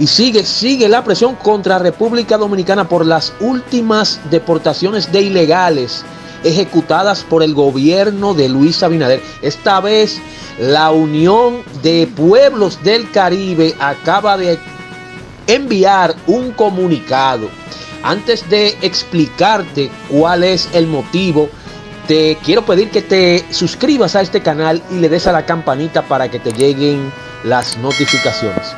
Y sigue, sigue la presión contra República Dominicana por las últimas deportaciones de ilegales ejecutadas por el gobierno de Luis Abinader. Esta vez la Unión de Pueblos del Caribe acaba de enviar un comunicado. Antes de explicarte cuál es el motivo, te quiero pedir que te suscribas a este canal y le des a la campanita para que te lleguen las notificaciones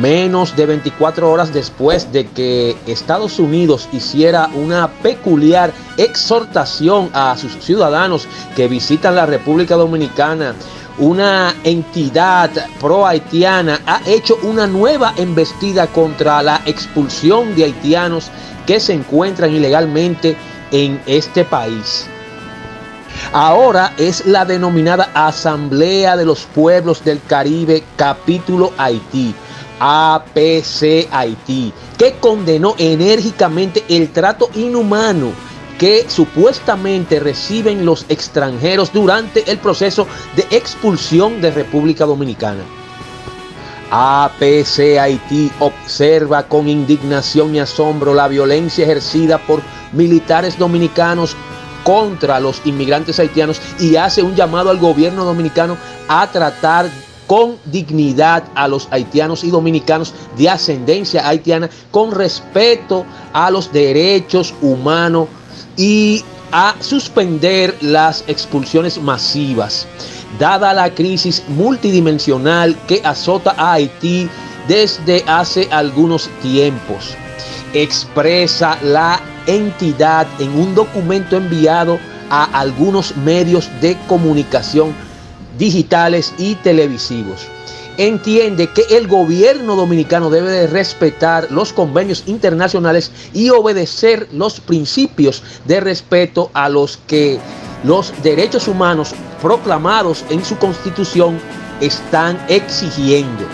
menos de 24 horas después de que Estados Unidos hiciera una peculiar exhortación a sus ciudadanos que visitan la República Dominicana, una entidad pro-haitiana ha hecho una nueva embestida contra la expulsión de haitianos que se encuentran ilegalmente en este país. Ahora es la denominada Asamblea de los Pueblos del Caribe, capítulo Haití APC Haití, que condenó enérgicamente el trato inhumano que supuestamente reciben los extranjeros durante el proceso de expulsión de República Dominicana. APC Haití observa con indignación y asombro la violencia ejercida por militares dominicanos contra los inmigrantes haitianos y hace un llamado al gobierno dominicano a tratar con dignidad a los haitianos y dominicanos de ascendencia haitiana, con respeto a los derechos humanos y a suspender las expulsiones masivas, dada la crisis multidimensional que azota a Haití desde hace algunos tiempos. Expresa la entidad en un documento enviado a algunos medios de comunicación digitales y televisivos. Entiende que el gobierno dominicano debe de respetar los convenios internacionales y obedecer los principios de respeto a los que los derechos humanos proclamados en su constitución están exigiendo.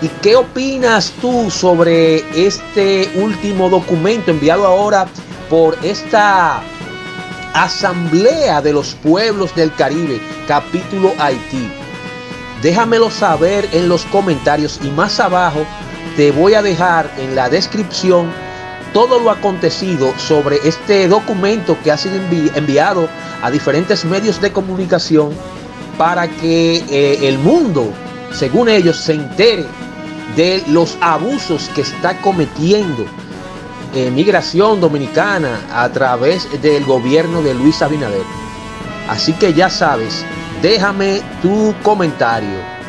¿Y qué opinas tú sobre este último documento enviado ahora por esta Asamblea de los Pueblos del Caribe, capítulo Haití. Déjamelo saber en los comentarios y más abajo te voy a dejar en la descripción todo lo acontecido sobre este documento que ha sido enviado a diferentes medios de comunicación para que eh, el mundo, según ellos, se entere de los abusos que está cometiendo eh, migración dominicana a través del gobierno de Luis Abinader. Así que ya sabes, déjame tu comentario.